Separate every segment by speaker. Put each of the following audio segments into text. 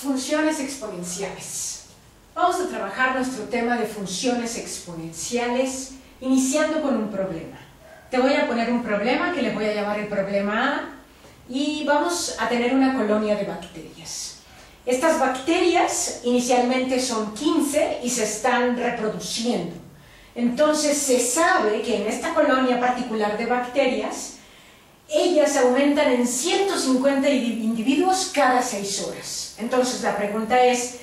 Speaker 1: funciones exponenciales. Vamos a trabajar nuestro tema de funciones exponenciales iniciando con un problema. Te voy a poner un problema que le voy a llamar el problema A y vamos a tener una colonia de bacterias. Estas bacterias inicialmente son 15 y se están reproduciendo. Entonces se sabe que en esta colonia particular de bacterias ellas aumentan en 150 individuos cada 6 horas. Entonces la pregunta es,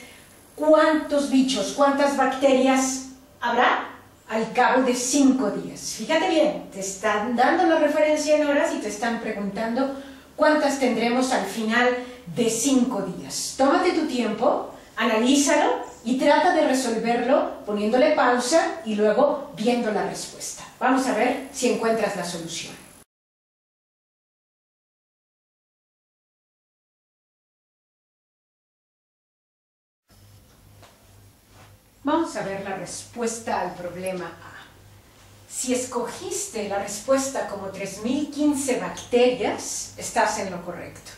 Speaker 1: ¿cuántos bichos, cuántas bacterias habrá al cabo de 5 días? Fíjate bien, te están dando la referencia en horas y te están preguntando cuántas tendremos al final de 5 días. Tómate tu tiempo, analízalo y trata de resolverlo poniéndole pausa y luego viendo la respuesta. Vamos a ver si encuentras la solución. Vamos a ver la respuesta al problema A. Si escogiste la respuesta como 3015 bacterias, estás en lo correcto.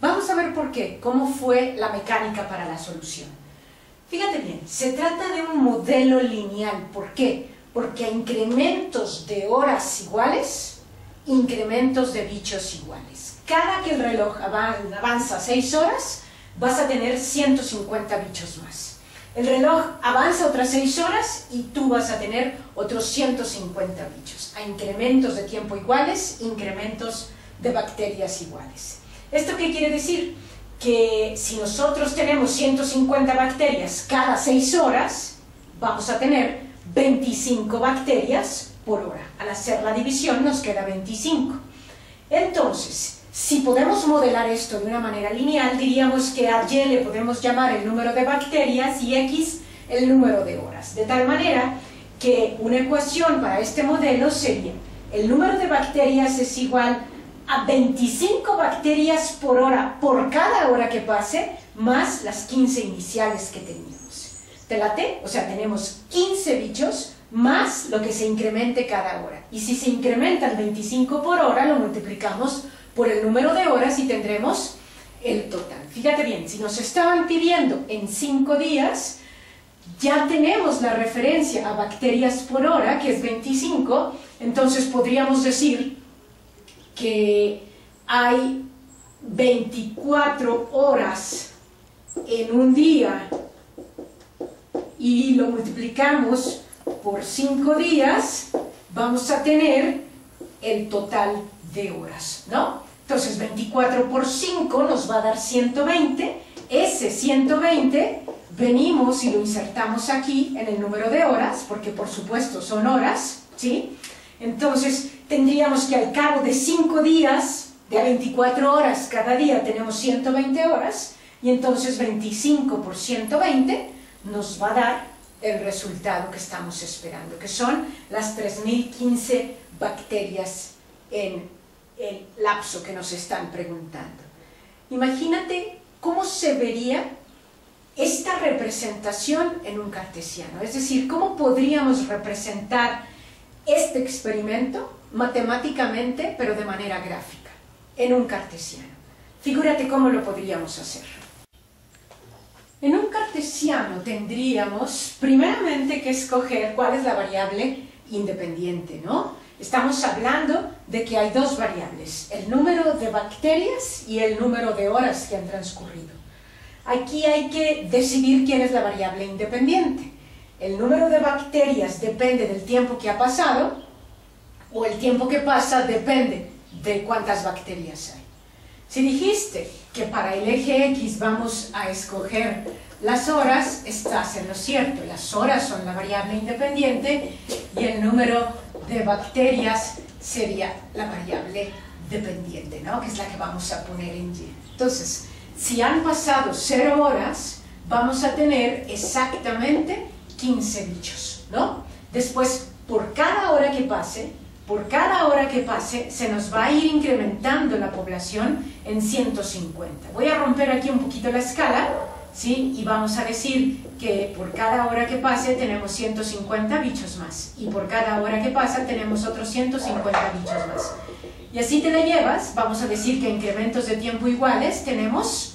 Speaker 1: Vamos a ver por qué, cómo fue la mecánica para la solución. Fíjate bien, se trata de un modelo lineal. ¿Por qué? Porque a incrementos de horas iguales, incrementos de bichos iguales. Cada que el reloj avanza 6 horas, vas a tener 150 bichos más. El reloj avanza otras 6 horas y tú vas a tener otros 150 bichos. A incrementos de tiempo iguales, incrementos de bacterias iguales. ¿Esto qué quiere decir? Que si nosotros tenemos 150 bacterias cada 6 horas, vamos a tener 25 bacterias por hora. Al hacer la división nos queda 25. Entonces, si podemos modelar esto de una manera lineal, diríamos que a Y le podemos llamar el número de bacterias y X el número de horas. De tal manera que una ecuación para este modelo sería el número de bacterias es igual a 25 bacterias por hora por cada hora que pase, más las 15 iniciales que teníamos. ¿Te late? O sea, tenemos 15 bichos más lo que se incremente cada hora. Y si se incrementan 25 por hora, lo multiplicamos por el número de horas y tendremos el total. Fíjate bien, si nos estaban pidiendo en 5 días, ya tenemos la referencia a bacterias por hora, que es 25, entonces podríamos decir que hay 24 horas en un día y lo multiplicamos por 5 días, vamos a tener el total de horas, ¿no? Entonces 24 por 5 nos va a dar 120, ese 120 venimos y lo insertamos aquí en el número de horas, porque por supuesto son horas, ¿sí? Entonces tendríamos que al cabo de 5 días, de 24 horas cada día tenemos 120 horas, y entonces 25 por 120 nos va a dar el resultado que estamos esperando, que son las 3015 bacterias en el lapso que nos están preguntando. Imagínate cómo se vería esta representación en un cartesiano, es decir, cómo podríamos representar este experimento matemáticamente, pero de manera gráfica, en un cartesiano. Figúrate cómo lo podríamos hacer. En un cartesiano tendríamos primeramente que escoger cuál es la variable independiente, ¿no? Estamos hablando de que hay dos variables, el número de bacterias y el número de horas que han transcurrido. Aquí hay que decidir quién es la variable independiente. El número de bacterias depende del tiempo que ha pasado o el tiempo que pasa depende de cuántas bacterias hay. Si dijiste que para el eje X vamos a escoger las horas, estás en lo cierto. Las horas son la variable independiente y el número de bacterias sería la variable dependiente, ¿no? que es la que vamos a poner en Y. Entonces, si han pasado 0 horas, vamos a tener exactamente 15 bichos. ¿no? Después, por cada hora que pase, por cada hora que pase, se nos va a ir incrementando la población en 150. Voy a romper aquí un poquito la escala ¿sí? Y vamos a decir que por cada hora que pase tenemos 150 bichos más y por cada hora que pasa tenemos otros 150 bichos más. Y así te la llevas, vamos a decir que incrementos de tiempo iguales tenemos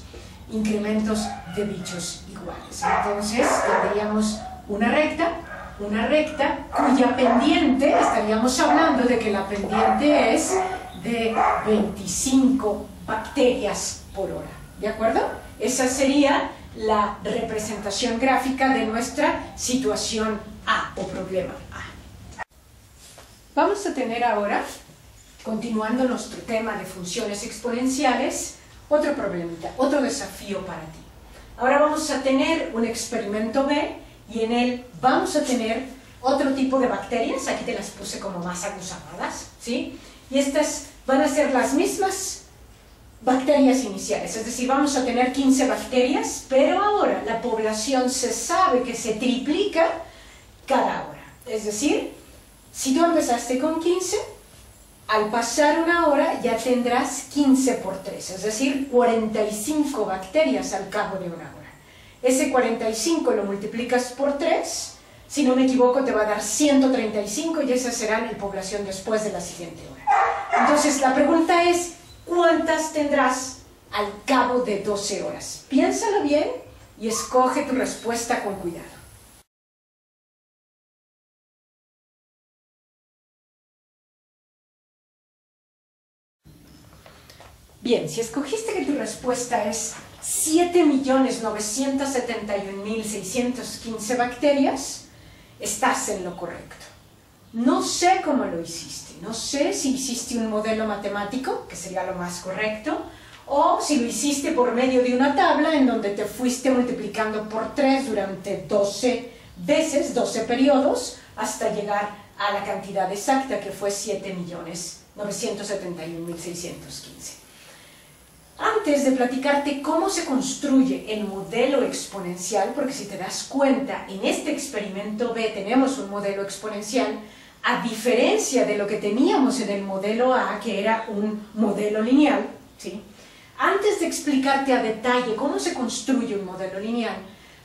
Speaker 1: incrementos de bichos iguales. Entonces tendríamos una recta, una recta cuya pendiente, estaríamos hablando de que la pendiente es de 25 bacterias por hora. ¿De acuerdo? Esa sería la representación gráfica de nuestra situación A o problema A. Vamos a tener ahora, continuando nuestro tema de funciones exponenciales, otro problemita, otro desafío para ti. Ahora vamos a tener un experimento B y en él vamos a tener otro tipo de bacterias, aquí te las puse como más aguzadas, ¿sí? Y estas van a ser las mismas bacterias iniciales, es decir, vamos a tener 15 bacterias, pero ahora la población se sabe que se triplica cada hora. Es decir, si tú empezaste con 15, al pasar una hora ya tendrás 15 por 3, es decir, 45 bacterias al cabo de una hora. Ese 45 lo multiplicas por 3, si no me equivoco te va a dar 135 y esa será la población después de la siguiente hora. Entonces la pregunta es, ¿cuántas tendrás al cabo de 12 horas? Piénsalo bien y escoge tu respuesta con cuidado. Bien, si escogiste que tu respuesta es 7.971.615 bacterias, estás en lo correcto. No sé cómo lo hiciste, no sé si hiciste un modelo matemático, que sería lo más correcto, o si lo hiciste por medio de una tabla en donde te fuiste multiplicando por 3 durante 12 veces, 12 periodos, hasta llegar a la cantidad exacta que fue 7.971.615. Antes de platicarte cómo se construye el modelo exponencial, porque si te das cuenta, en este experimento B tenemos un modelo exponencial, a diferencia de lo que teníamos en el modelo A, que era un modelo lineal, ¿sí? antes de explicarte a detalle cómo se construye un modelo lineal,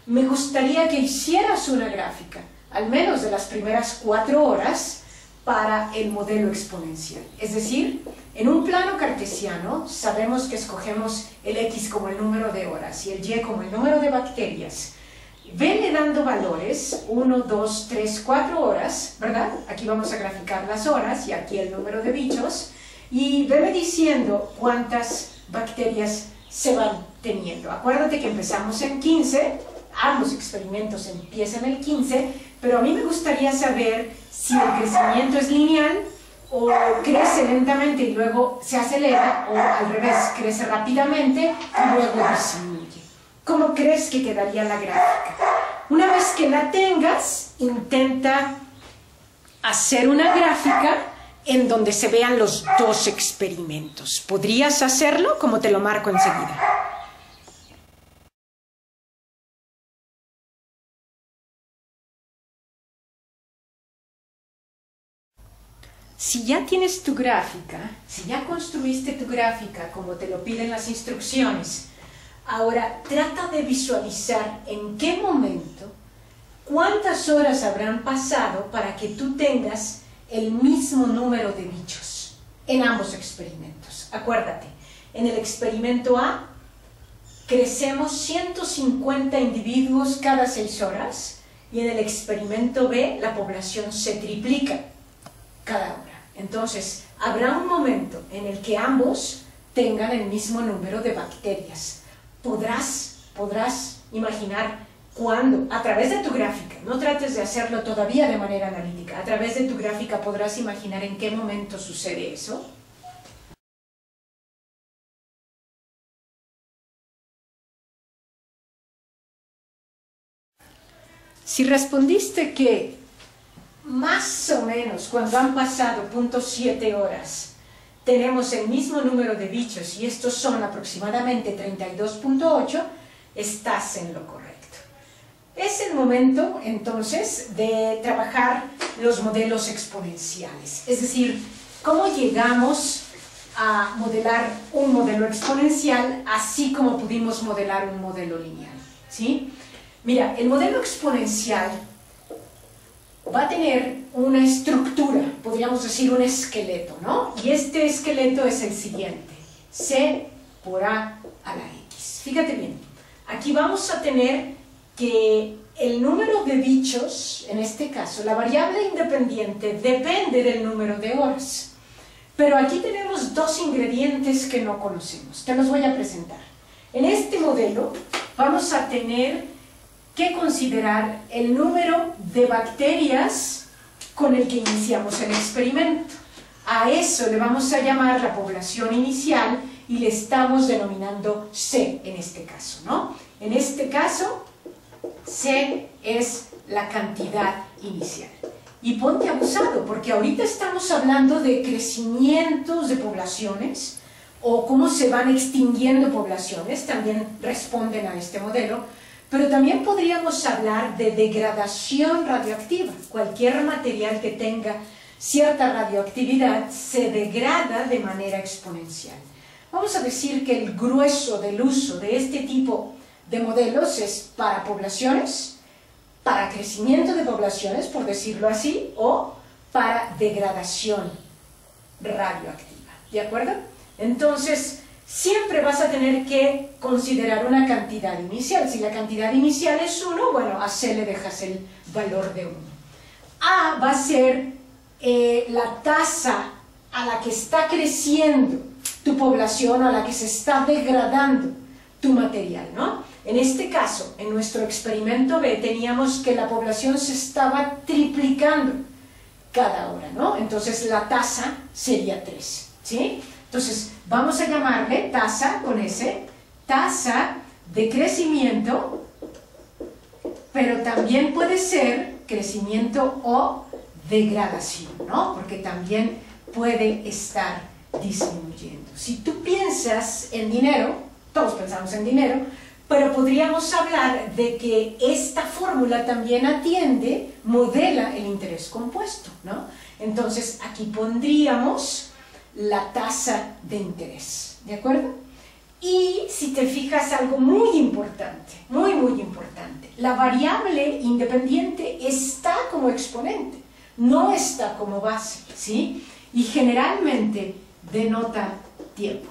Speaker 1: me gustaría que hicieras una gráfica, al menos de las primeras cuatro horas, para el modelo exponencial. Es decir, en un plano cartesiano sabemos que escogemos el x como el número de horas y el y como el número de bacterias. Vele dando valores, 1, 2, 3, 4 horas, ¿verdad? Aquí vamos a graficar las horas y aquí el número de bichos. Y vele diciendo cuántas bacterias se van teniendo. Acuérdate que empezamos en 15, ambos experimentos empiezan el 15, pero a mí me gustaría saber si el crecimiento es lineal o crece lentamente y luego se acelera o al revés, crece rápidamente y luego disminuye. ¿Cómo crees que quedaría la gráfica? Una vez que la tengas, intenta hacer una gráfica en donde se vean los dos experimentos. ¿Podrías hacerlo? Como te lo marco enseguida. Si ya tienes tu gráfica, si ya construiste tu gráfica como te lo piden las instrucciones, ahora trata de visualizar en qué momento, cuántas horas habrán pasado para que tú tengas el mismo número de bichos en ambos experimentos. Acuérdate, en el experimento A crecemos 150 individuos cada 6 horas y en el experimento B la población se triplica cada hora. Entonces, habrá un momento en el que ambos tengan el mismo número de bacterias. Podrás, podrás imaginar cuándo, a través de tu gráfica, no trates de hacerlo todavía de manera analítica, a través de tu gráfica podrás imaginar en qué momento sucede eso. Si respondiste que más o menos cuando han pasado .7 horas tenemos el mismo número de bichos y estos son aproximadamente 32.8, estás en lo correcto. Es el momento entonces de trabajar los modelos exponenciales, es decir, cómo llegamos a modelar un modelo exponencial así como pudimos modelar un modelo lineal. ¿sí? Mira, el modelo exponencial va a tener una estructura, podríamos decir un esqueleto, ¿no? Y este esqueleto es el siguiente, C por A a la X. Fíjate bien, aquí vamos a tener que el número de bichos, en este caso, la variable independiente depende del número de horas. Pero aquí tenemos dos ingredientes que no conocemos. Te los voy a presentar. En este modelo vamos a tener que considerar el número de bacterias con el que iniciamos el experimento. A eso le vamos a llamar la población inicial y le estamos denominando C en este caso, ¿no? En este caso, C es la cantidad inicial. Y ponte abusado, porque ahorita estamos hablando de crecimientos de poblaciones o cómo se van extinguiendo poblaciones, también responden a este modelo, pero también podríamos hablar de degradación radioactiva. Cualquier material que tenga cierta radioactividad se degrada de manera exponencial. Vamos a decir que el grueso del uso de este tipo de modelos es para poblaciones, para crecimiento de poblaciones, por decirlo así, o para degradación radioactiva. ¿De acuerdo? Entonces, siempre vas a tener que considerar una cantidad inicial. Si la cantidad inicial es 1, bueno, a C le dejas el valor de 1. A va a ser eh, la tasa a la que está creciendo tu población, a la que se está degradando tu material, ¿no? En este caso, en nuestro experimento B, teníamos que la población se estaba triplicando cada hora, ¿no? Entonces la tasa sería 3, ¿sí? Entonces vamos a llamarle tasa con S, tasa de crecimiento, pero también puede ser crecimiento o degradación, ¿no? Porque también puede estar disminuyendo. Si tú piensas en dinero, todos pensamos en dinero, pero podríamos hablar de que esta fórmula también atiende, modela el interés compuesto, ¿no? Entonces aquí pondríamos la tasa de interés, ¿de acuerdo? Y si te fijas algo muy importante, muy muy importante, la variable independiente está como exponente, no está como base, ¿sí? Y generalmente denota tiempo,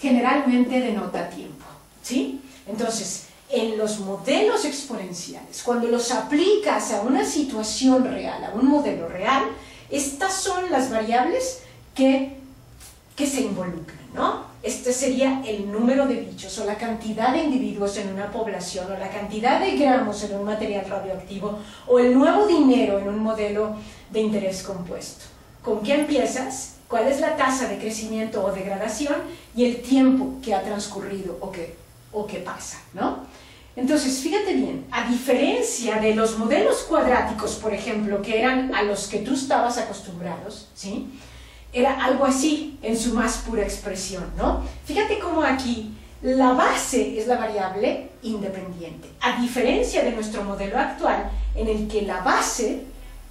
Speaker 1: generalmente denota tiempo, ¿sí? Entonces, en los modelos exponenciales, cuando los aplicas a una situación real, a un modelo real, estas son las variables que, que se involucran, ¿no? Este sería el número de bichos o la cantidad de individuos en una población o la cantidad de gramos en un material radioactivo o el nuevo dinero en un modelo de interés compuesto. ¿Con qué empiezas? ¿Cuál es la tasa de crecimiento o degradación y el tiempo que ha transcurrido o que o qué pasa, ¿no? Entonces, fíjate bien, a diferencia de los modelos cuadráticos, por ejemplo, que eran a los que tú estabas acostumbrados, ¿sí? Era algo así en su más pura expresión, ¿no? Fíjate cómo aquí la base es la variable independiente, a diferencia de nuestro modelo actual, en el que la base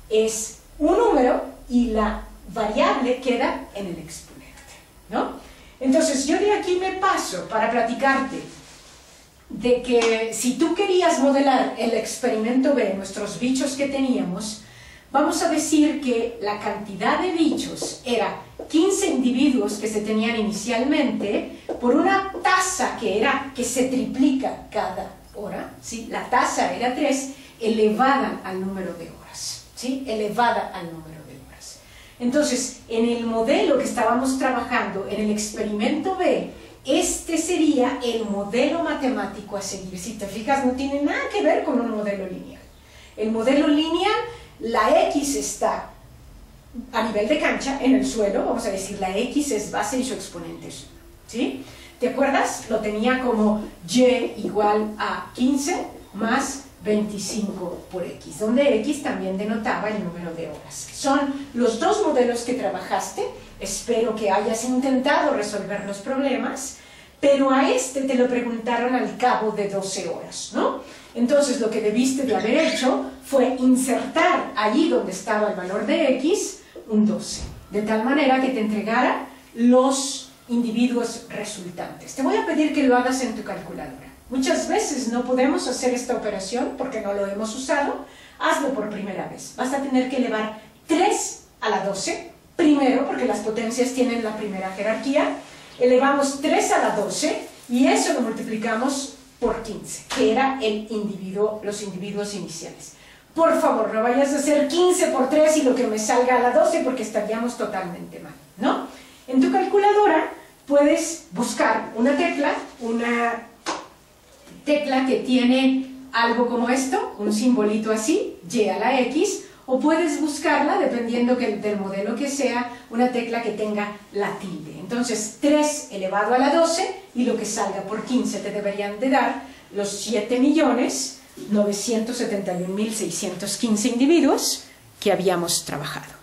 Speaker 1: es un número y la variable queda en el exponente, ¿no? Entonces, yo de aquí me paso para platicarte de que si tú querías modelar el experimento B, nuestros bichos que teníamos, vamos a decir que la cantidad de bichos era 15 individuos que se tenían inicialmente por una tasa que era que se triplica cada hora, ¿sí? la tasa era 3 elevada al número de horas, ¿sí? elevada al número de horas. Entonces, en el modelo que estábamos trabajando, en el experimento B, este sería el modelo matemático a seguir. Si te fijas, no tiene nada que ver con un modelo lineal. El modelo lineal, la X está a nivel de cancha, en el suelo, vamos a decir, la X es base y su exponente es 1. ¿Sí? ¿Te acuerdas? Lo tenía como Y igual a 15 más 25 por X, donde X también denotaba el número de horas. Son los dos modelos que trabajaste, espero que hayas intentado resolver los problemas, pero a este te lo preguntaron al cabo de 12 horas, ¿no? Entonces lo que debiste de haber hecho fue insertar allí donde estaba el valor de X un 12, de tal manera que te entregara los individuos resultantes. Te voy a pedir que lo hagas en tu calculadora. Muchas veces no podemos hacer esta operación porque no lo hemos usado. Hazlo por primera vez. Vas a tener que elevar 3 a la 12, primero porque las potencias tienen la primera jerarquía. Elevamos 3 a la 12 y eso lo multiplicamos por 15, que era el individuo, los individuos iniciales. Por favor, no vayas a hacer 15 por 3 y lo que me salga a la 12 porque estaríamos totalmente mal, ¿no? En tu calculadora puedes buscar una tecla, una tecla que tiene algo como esto, un simbolito así, y a la x, o puedes buscarla, dependiendo del modelo que sea, una tecla que tenga la tilde. Entonces, 3 elevado a la 12 y lo que salga por 15 te deberían de dar los 7.971.615 individuos que habíamos trabajado.